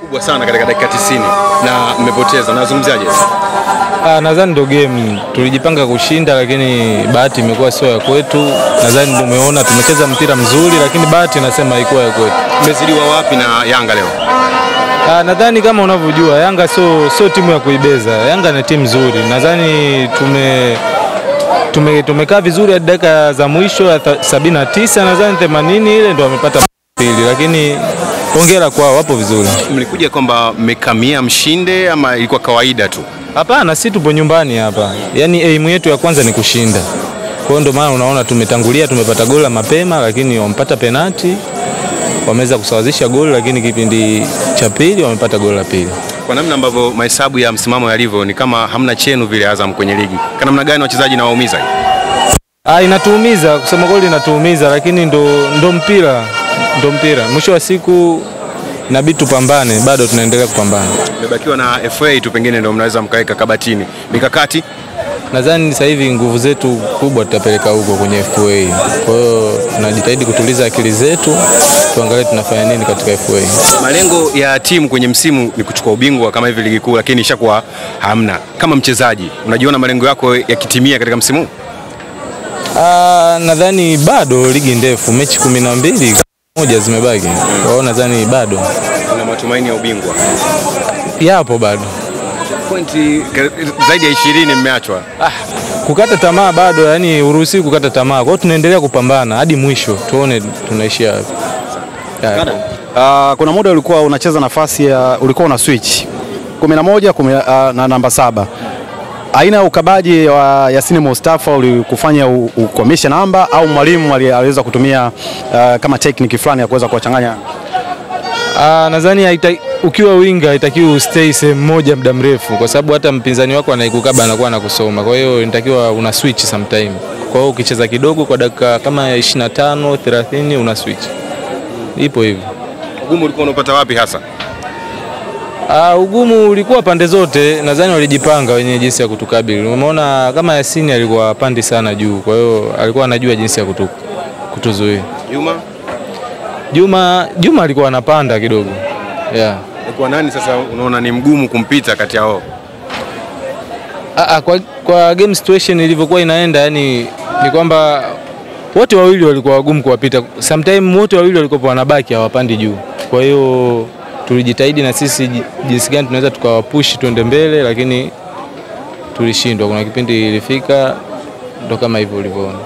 kubwa sana katika dakika 90 na mmepoteza. Nazungumziaje? Ah, nadhani ndo game tulijipanga kushinda, lakini bahati imekuwa sio ya kwetu. Nadhani umeona tumecheza mpira mzuri, lakini bahati nasema haikuwa ya kwetu. Mmezidiwa wapi na Yanga leo? Ah, nadhani kama unavyojua Yanga sio sio timu ya kuibeza. Yanga ni timu nzuri, nadhani tume tume tumekaa vizuri hadi dakika za mwisho ya sabini na tisa nadhani 80 ile ndo wamepata pili, lakini hongera kwao, wapo vizuri. Mlikuja kwamba mmekamia mshinde ama ilikuwa kawaida tu? Hapana, si tupo nyumbani hapa, yaani aim yetu ya kwanza ni kushinda. Kwa hiyo ndio maana unaona tumetangulia, tumepata goli la mapema, lakini wamepata penati, wameweza kusawazisha goli, lakini kipindi cha pili wamepata goli la pili. Kwa namna ambavyo mahesabu ya msimamo yalivyo ni kama hamna chenu vile Azam kwenye ligi. Kwa namna gani wachezaji na waumiza? Ah, inatuumiza kusema kweli, inatuumiza, lakini ndo, ndo mpira, ndo mpira. Mwisho wa siku inabidi tupambane, bado tunaendelea kupambana. mebakiwa na FA tu, pengine ndio mnaweza mkaweka kabatini mikakati. Nadhani sasa hivi nguvu zetu kubwa tutapeleka huko kwenye FA. Kwa hiyo tunajitahidi kutuliza akili zetu, tuangalie tunafanya nini katika FA. Malengo ya timu kwenye msimu ni kuchukua ubingwa kama hivi ligi kuu, lakini ishakuwa hamna. Kama mchezaji, unajiona malengo yako yakitimia katika msimu huu? Uh, nadhani bado ligi ndefu, mechi kumi na mbili moja zimebaki. kwao, nadhani bado Kuna matumaini ya ubingwa. yapo bado. Pointi zaidi ya 20 mmeachwa. Ah, kukata tamaa bado, yani uruhusi kukata tamaa. Kwao tunaendelea kupambana hadi mwisho, tuone tunaishia wapi. Uh, kuna muda ulikuwa unacheza nafasi ya ulikuwa una switch 11 moja uh, na namba saba. Aina ya ukabaji wa Yasini Mustafa ulikufanya ukomeshe namba au mwalimu aliweza kutumia uh, kama tekniki fulani ya kuweza kuwachanganya? Ah, nadhani ukiwa winga haitakiwi ustay sehemu moja muda mrefu, kwa sababu hata mpinzani wako anaikukaba anakuwa anakusoma. Kwa hiyo inatakiwa una switch sometime. Kwa hiyo ukicheza kidogo kwa dakika kama ya 25 30 una switch, ipo hivyo. Ugumu ulikuwa unapata wapi hasa? Ah, ugumu ulikuwa pande zote, nadhani walijipanga wenyewe jinsi ya kutukabili. Umeona kama Yasini alikuwa pandi sana juu, kwa hiyo alikuwa anajua jinsi ya kutu, kutuzuia. Juma Juma Juma alikuwa anapanda kidogo yeah. Kwa nani sasa unaona ni mgumu kumpita kati yao? Ah, ah, kwa, kwa game situation ilivyokuwa inaenda yani ni kwamba wote wawili walikuwa wagumu kuwapita. Sometime wote wawili walikuwa wanabaki hawapandi juu. Kwa hiyo tulijitahidi na sisi jinsi gani tunaweza tukawapushi tuende mbele, lakini tulishindwa. Kuna kipindi ilifika ndo kama hivyo ulivyoona.